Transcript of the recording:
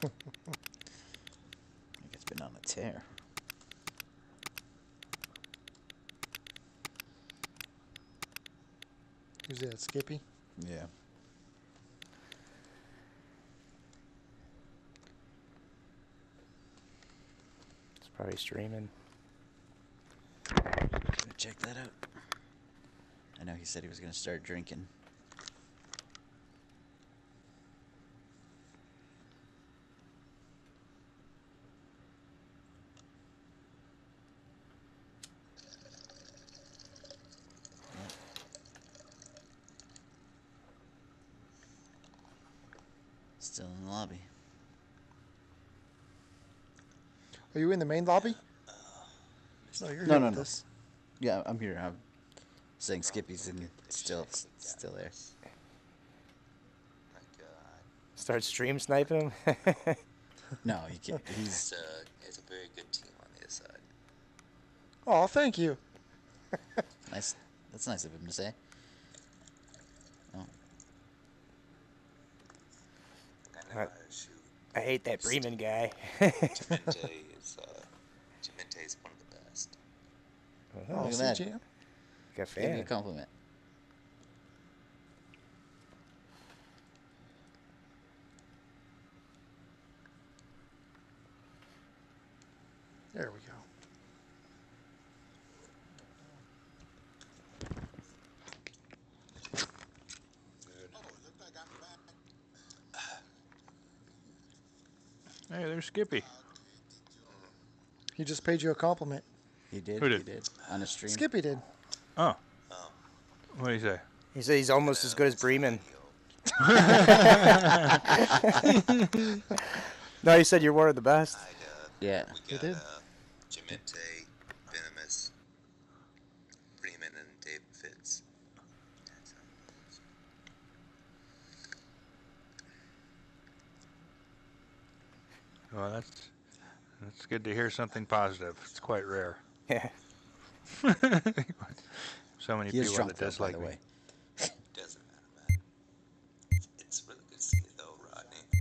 think it's been on a tear. Who's that? Skippy? Yeah. It's probably streaming. Check that out. I know he said he was gonna start drinking. Still in the lobby. Are you in the main lobby? Uh, no, you're No, here no, with no. us. Yeah, I'm here. I'm saying Skippy's in still still there. Start stream sniping him. No, he can't. He's It's a, it's a very good team on the other side. Oh, thank you. nice. That's nice of him to say. I know how Right. to shoot. I hate that Breamin guy. Jimente is, uh, Jimente is one of the best. Oh, Look at that. CGM? Got gave me a compliment. There we go. Hey, there's Skippy. He just paid you a compliment. He did. Who He did? did on a stream. Skippy did. Oh, Oh. what do you say? He said he's almost as good as Breamin. No, he said you're one of the best. Yeah. we He got, did. uh, Jimente, Well, that's that's good to hear something positive. It's quite rare. Yeah. so many he people that dislike me. Doesn't matter, man. It's really good to see you, though, Rodney.